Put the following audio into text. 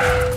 you